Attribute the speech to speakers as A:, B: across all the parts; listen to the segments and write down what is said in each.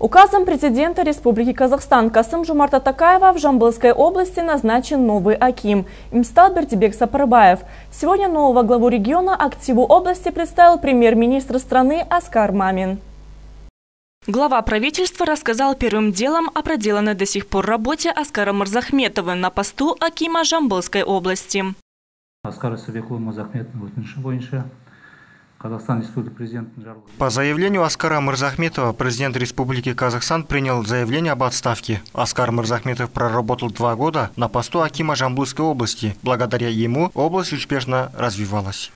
A: Указом президента Республики Казахстан Касым Жумарта Такаева в Жамбылской области назначен новый Аким. Им стал Бердибек Сапарбаев. Сегодня нового главу региона активу области представил премьер-министр страны Аскар Мамин. Глава правительства рассказал первым делом о проделанной до сих пор работе Аскара Марзахметова на посту Акима Жамбылской области.
B: Аскар Сабекулы Марзахметова
C: по заявлению Аскара Мырзахметова, президент Республики Казахстан принял заявление об отставке. Аскар Мырзахметов проработал два года на посту Акима Жамбулской области. Благодаря ему область успешно развивалась.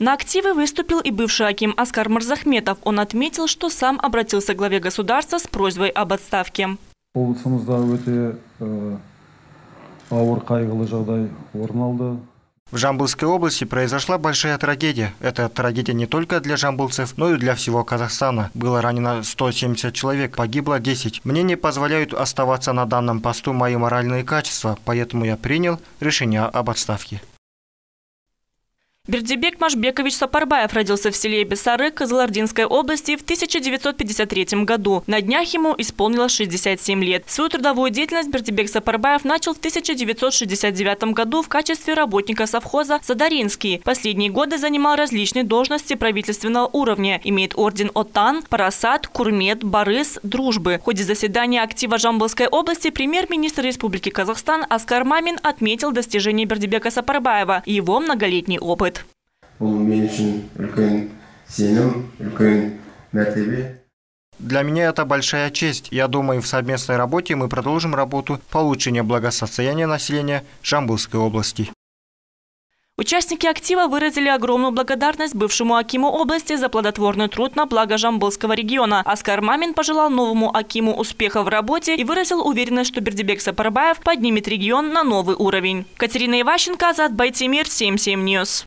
A: На активы выступил и бывший Аким Аскар Мырзахметов. Он отметил, что сам обратился к главе государства с просьбой об отставке.
C: В Жамбылской области произошла большая трагедия. Это трагедия не только для жамбылцев, но и для всего Казахстана. Было ранено 170 человек, погибло 10. Мне не позволяют оставаться на данном посту мои моральные качества, поэтому я принял решение об отставке.
A: Бердибек Машбекович Сапарбаев родился в селе Бессары Козылардинской области в 1953 году. На днях ему исполнилось 67 лет. Свою трудовую деятельность Бердибек Сапарбаев начал в 1969 году в качестве работника совхоза «Задаринский». Последние годы занимал различные должности правительственного уровня. Имеет орден Отан, Парасат, Курмет, Барыс, Дружбы. В ходе заседания актива Жамбылской области премьер-министр Республики Казахстан Аскар Мамин отметил достижения Бердибека Сапарбаева и его многолетний опыт.
C: Бұл мен үшін үлкен сенім үлкен мәртебе Для меня это большая честь. Я думаю, в совместной работе мы продолжим работу по улучшению благосостояния населения Жамбылской области.
A: Участники актива выразили огромную благодарность бывшему Акиму области за плодотворный труд на благо Жамбылского региона. Аскар Мамин пожелал новому Акиму успеха в работе и выразил уверенность, что Бердибек Сапарбаев поднимет регион на новый уровень. Катерина Иващенко, Азат Байтимир, 77 News.